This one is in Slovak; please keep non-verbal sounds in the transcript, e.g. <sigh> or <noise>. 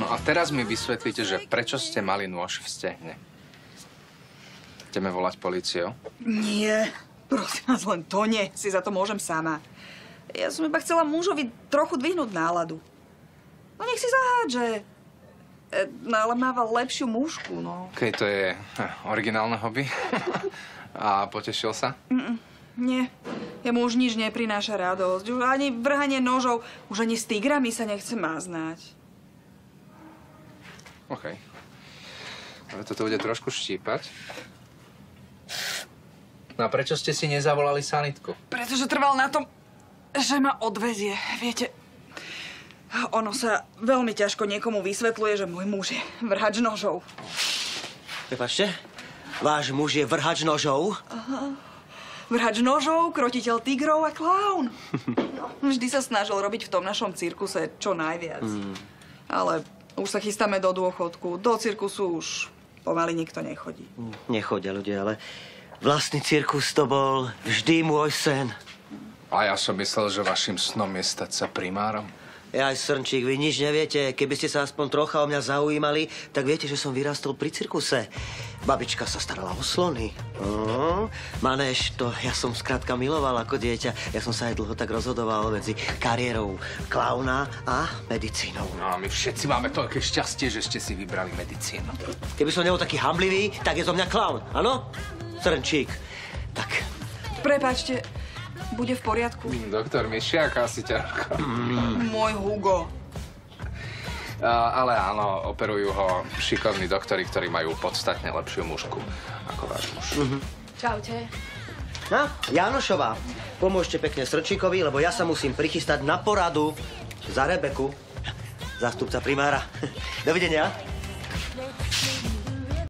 No a teraz mi vysvetlíte, že prečo ste mali nôž v stehne. Ideme volať policiu. Nie, prosím vás, len to nie. Si za to môžem sama. Ja som iba chcela mužovi trochu dvihnúť náladu. No nech si zahádže. No ale máva lepšiu mužku, no. Keď to je eh, originálne hobby. <laughs> a potešil sa? Nie, jemu už nič neprináša radosť. Už ani vrhanie nožov, už ani s tigrami sa nechce máznať. OK. Ale toto bude trošku štípať. No a prečo ste si nezavolali sanitku? Pretože trval na tom, že ma odvezie. Viete, ono sa veľmi ťažko niekomu vysvetľuje, že môj muž je vrhač nožov. Prepačte, váš muž je vrhač nožov? Vrhač nožov, krotiteľ tigrov a klaun. <laughs> No, vždy sa snažil robiť v tom našom cirkuse čo najviac. Ale už sa chystáme do dôchodku. Do cirkusu už pomaly nikto nechodí. Nechodia ľudia, ale vlastný cirkus to bol vždy môj sen. A ja som myslel, že vašim snom je stať sa primárom. Aj Srnčík, vy nič neviete. Keby ste sa aspoň trocha o mňa zaujímali, tak viete, že som vyrastol pri cirkuse. Babička sa starala o slony. Uh, Maneš, to ja som skrátka miloval ako dieťa. Ja som sa aj dlho tak rozhodoval medzi kariérou klauna a medicínou. No a my všetci máme toľké šťastie, že ste si vybrali medicínu. Keby som nebol taký hamblivý, tak je zo mňa klaun, áno? Srnčík. Tak, Prepačte, bude v poriadku? Doktor Mišiak, asi ťažko. Môj Hugo. Ale áno, operujú ho šikovní doktori, ktorí majú podstatne lepšiu mužku ako váš muž. Čaute. No, Janošová, pomôžte pekne Srčíkovi, lebo ja sa musím prichystať na poradu za Rebeku, zástupca primára. <laughs> Dovidenia.